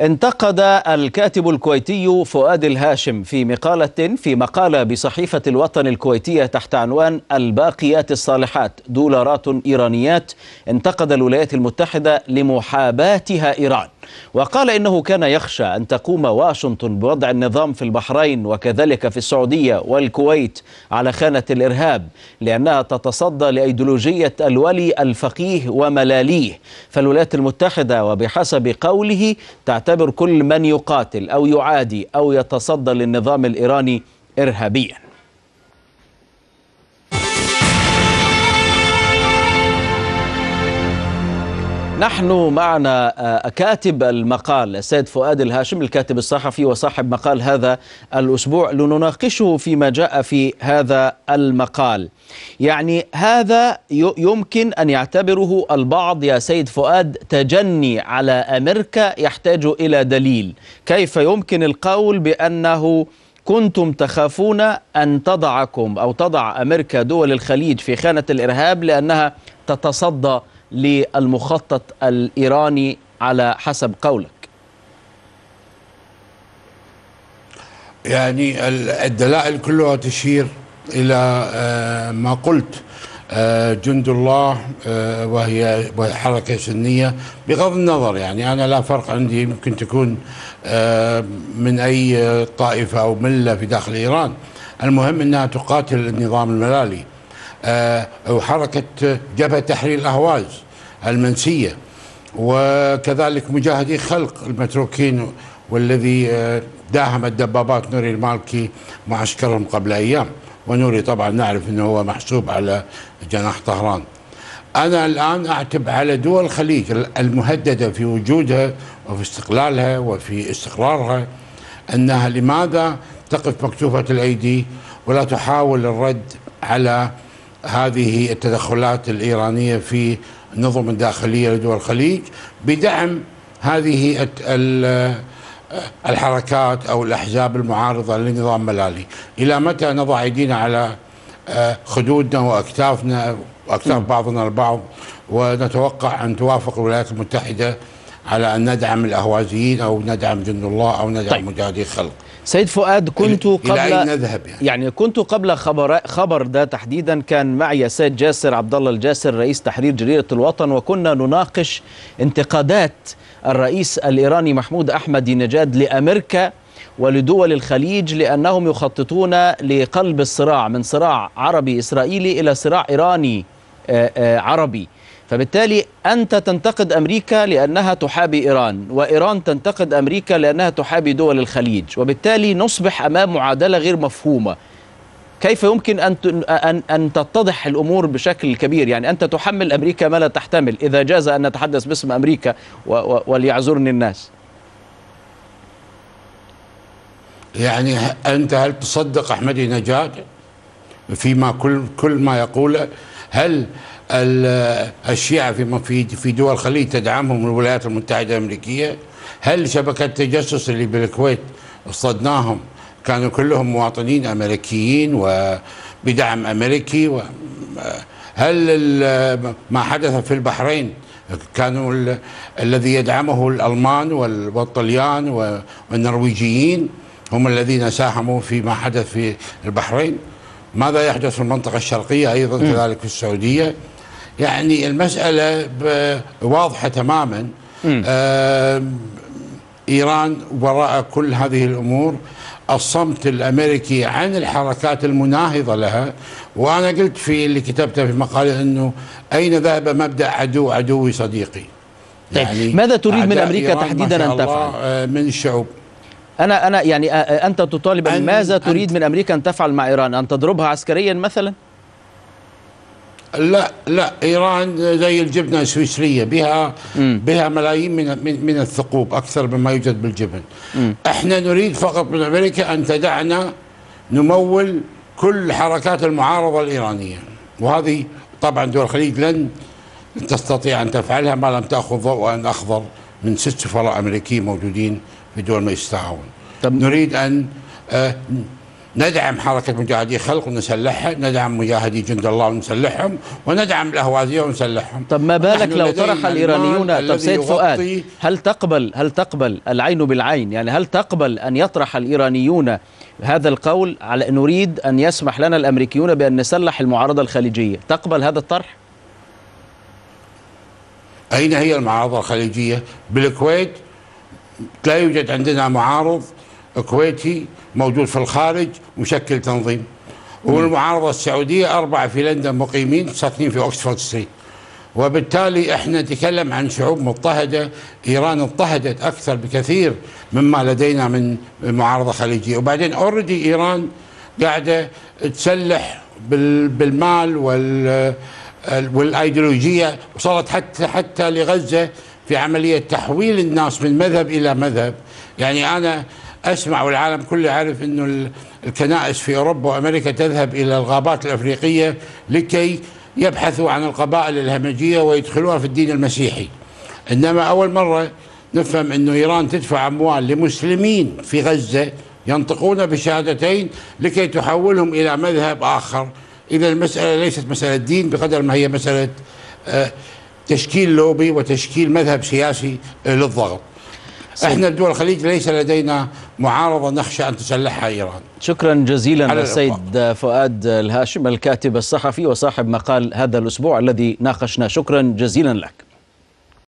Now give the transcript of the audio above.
انتقد الكاتب الكويتي فؤاد الهاشم في مقالة في مقالة بصحيفة الوطن الكويتية تحت عنوان الباقيات الصالحات دولارات إيرانيات انتقد الولايات المتحدة لمحاباتها إيران. وقال إنه كان يخشى أن تقوم واشنطن بوضع النظام في البحرين وكذلك في السعودية والكويت على خانة الإرهاب لأنها تتصدى لأيديولوجية الولي الفقيه وملاليه. فالولايات المتحدة وبحسب قوله تعتبر كل من يقاتل أو يعادي أو يتصدى للنظام الإيراني إرهابياً. نحن معنا كاتب المقال السيد فؤاد الهاشم الكاتب الصحفي وصاحب مقال هذا الأسبوع لنناقشه فيما جاء في هذا المقال. يعني هذا يمكن أن يعتبره البعض يا سيد فؤاد تجني على أمريكا يحتاج إلى دليل. كيف يمكن القول بأنه كنتم تخافون أن تضعكم أو تضع أمريكا دول الخليج في خانة الإرهاب لأنها تتصدى للمخطط الإيراني على حسب قولك. يعني الدلائل كلها تشير إلى ما قلت جند الله وهي حركة سنية. بغض النظر يعني أنا لا فرق عندي ممكن تكون من أي طائفة أو ملة في داخل إيران. المهم أنها تقاتل النظام الملالي. أو حركة جبهة تحرير الأهواز المنسية وكذلك مجاهدي خلق المتروكين والذي داهمت دبابات نوري المالكي معسكرهم قبل أيام. ونوري طبعا نعرف أنه هو محسوب على جناح طهران. أنا الآن أعتب على دول الخليج المهددة في وجودها وفي استقلالها وفي استقرارها أنها لماذا تقف مكتوفة الأيدي ولا تحاول الرد على هذه التدخلات الإيرانية في النظم الداخلية لدول الخليج بدعم هذه الحركات أو الأحزاب المعارضة لنظام ملالي. إلى متى نضع أيدينا على خدودنا وأكتافنا وأكتاف بعضنا البعض ونتوقع أن توافق الولايات المتحدة على أن ندعم الأهوازيين أو ندعم جند الله أو ندعم طيب. مجاهدي الخلق سيد فؤاد كنت قبل إلى أين نذهب يعني. يعني كنت قبل خبر خبر ده تحديدا كان معي السيد جاسر عبد الله الجاسر رئيس تحرير جريده الوطن وكنا نناقش انتقادات الرئيس الإيراني محمود احمدي نجاد لأمريكا ولدول الخليج لأنهم يخططون لقلب الصراع من صراع عربي إسرائيلي إلى صراع إيراني عربي فبالتالي أنت تنتقد أمريكا لأنها تحابي إيران وإيران تنتقد أمريكا لأنها تحابي دول الخليج وبالتالي نصبح أمام معادلة غير مفهومة. كيف يمكن أن أن أن تتضح الأمور بشكل كبير؟ يعني أنت تحمل أمريكا ما لا تحتمل إذا جاز أن نتحدث باسم أمريكا وليعذرني الناس. يعني أنت هل تصدق أحمدي نجاد فيما كل كل ما يقوله هل الشيعة في في دول الخليج تدعمهم الولايات المتحدة الأمريكية؟ هل شبكة التجسس اللي بالكويت اصطدناهم كانوا كلهم مواطنين أمريكيين وبدعم أمريكي و هل ما حدث في البحرين كانوا الذي يدعمه الألمان والطليان والنرويجيين هم الذين ساهموا فيما حدث في البحرين؟ ماذا يحدث في المنطقة الشرقية أيضا كذلك في السعودية؟ يعني المسألة واضحة تماما. آه إيران وراء كل هذه الأمور. الصمت الأمريكي عن الحركات المناهضة لها. وأنا قلت في اللي كتبته في مقالي أنه أين ذهب مبدأ عدو عدوي صديقي؟ طيب يعني ماذا تريد من أمريكا تحديدا أن تفعل؟ من الشعوب أنا أنا يعني أنت تطالب ماذا تريد من أمريكا أن تفعل مع إيران أن تضربها عسكريا مثلا؟ لا لا إيران زي الجبنة السويسرية بها. بها ملايين من من, من الثقوب أكثر مما يوجد بالجبن م. إحنا نريد فقط من أمريكا أن تدعنا نمول كل حركات المعارضة الإيرانية وهذه طبعا دول الخليج لن تستطيع أن تفعلها ما لم تأخذ ضوءا أخضر من ست سفراء أمريكيين موجودين في دول مجلس التعاون نريد أن آه ندعم حركة مجاهدي خلق ونسلحها ندعم مجاهدي جند الله ونسلحهم وندعم الأهوازية ونسلحهم. طب ما بالك لو طرح الإيرانيون؟ طب سيد فؤاد هل تقبل هل تقبل العين بالعين؟ يعني هل تقبل أن يطرح الإيرانيون هذا القول؟ على أن نريد أن يسمح لنا الأمريكيون بأن نسلح المعارضة الخليجية. تقبل هذا الطرح؟ أين هي المعارضة الخليجية؟ بالكويت لا يوجد عندنا معارض كويتي موجود في الخارج مشكل تنظيم. والمعارضة السعودية أربعة في لندن مقيمين ساكنين في أوكسفورد ستريت وبالتالي إحنا نتكلم عن شعوب مضطهدة. إيران اضطهدت أكثر بكثير مما لدينا من معارضة خليجية. وبعدين اوريدي إيران قاعدة تسلح بال- بالمال وال والأيديولوجية وصلت حتى حتى لغزة في عملية تحويل الناس من مذهب إلى مذهب. يعني أنا أسمع والعالم كله إنه ال- الكنائس في أوروبا وأمريكا تذهب إلى الغابات الأفريقية لكي يبحثوا عن القبائل الهمجية ويدخلوها في الدين المسيحي. إنما أول مرة نفهم إنه إيران تدفع أموال لمسلمين في غزة ينطقون بشهادتين لكي تحولهم إلى مذهب آخر. إذا المسألة ليست مسألة دين بقدر ما هي مسألة آه، تشكيل لوبي وتشكيل مذهب سياسي للضغط. إحنا دول الخليج ليس لدينا معارضة نخشى أن تسلحها إيران. شكرا جزيلا على السيد فؤاد الهاشم الكاتب الصحفي وصاحب مقال هذا الأسبوع الذي ناقشنا. شكرا جزيلا لك.